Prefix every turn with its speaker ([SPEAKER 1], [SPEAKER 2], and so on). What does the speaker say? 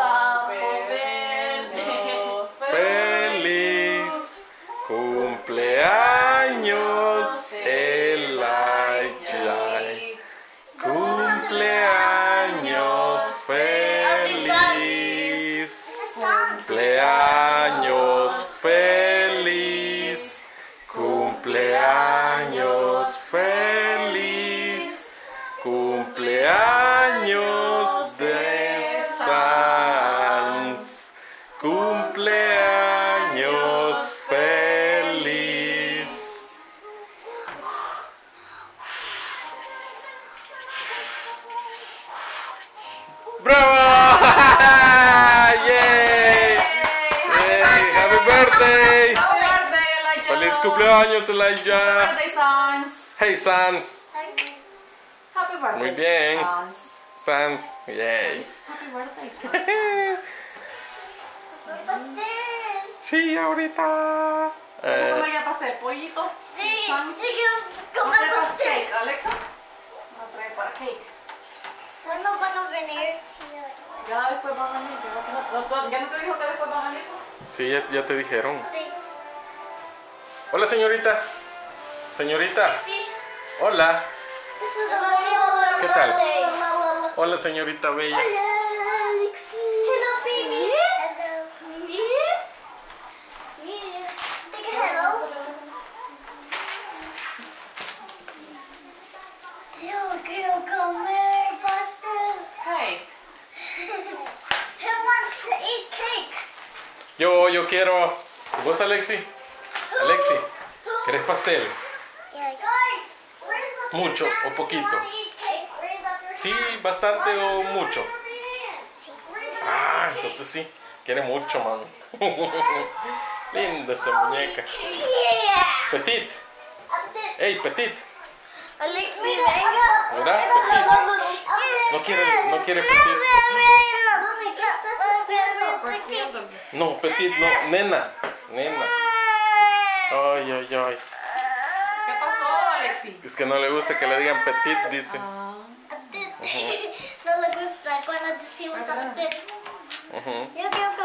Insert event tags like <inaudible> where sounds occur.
[SPEAKER 1] sapo
[SPEAKER 2] Elijah. ¡Feliz cumpleaños, Happy
[SPEAKER 1] Elijah! birthday, Sans.
[SPEAKER 2] ¡Hey, Sans!
[SPEAKER 1] Happy birthday,
[SPEAKER 2] Muy bien.
[SPEAKER 1] Sans.
[SPEAKER 2] Sans, yay!
[SPEAKER 1] Happy birthday, Sans. <laughs>
[SPEAKER 3] Pastel.
[SPEAKER 2] Sí, ahorita.
[SPEAKER 1] ¿Puedo
[SPEAKER 2] Eh,
[SPEAKER 1] comer ya pastel? ¿Pollito?
[SPEAKER 3] Sí,
[SPEAKER 1] Sans.
[SPEAKER 3] sí quiero
[SPEAKER 1] ¿No
[SPEAKER 3] comer pastel.
[SPEAKER 1] cake, Alexa? No trae para cake.
[SPEAKER 3] ¿Cuándo van a venir?
[SPEAKER 1] Ya después van a venir. ¿Ya no, no- ya no te dijo que después van a venir?
[SPEAKER 2] sí, ya, ya te dijeron.
[SPEAKER 3] Sí.
[SPEAKER 2] Hola, señorita. Señorita.
[SPEAKER 3] Sí.
[SPEAKER 2] Hola. ¿Qué tal?
[SPEAKER 3] Hola,
[SPEAKER 2] Hola, señorita bella.
[SPEAKER 3] Hello, babies. Hello. Take a hello. Yo quiero comer pastel.
[SPEAKER 1] Cake. <laughs>
[SPEAKER 3] Who wants to eat cake?
[SPEAKER 2] Yo, yo quiero. ¿Vos, Alexi? Alexi, ¿querés pastel? Mucho o poquito. Sí, bastante o mucho. Ah, entonces sí. Quiere mucho, mami. <laughs> Linda esa muñeca. Petit. Hey, Petit.
[SPEAKER 3] Alexi, venga.
[SPEAKER 2] Mira, Petit. No quiere, no quiere. Petit. No, Petit, no. Nena. Nena. Ay, ay, ay.
[SPEAKER 1] ¿Qué pasó, Alexi?
[SPEAKER 2] Es que no le gusta que le digan Petit, dice.
[SPEAKER 1] Ah, <laughs>
[SPEAKER 3] No le gusta cuando decimos petit.
[SPEAKER 2] Ujú.
[SPEAKER 3] Yo comer. Dude,